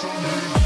Somebody.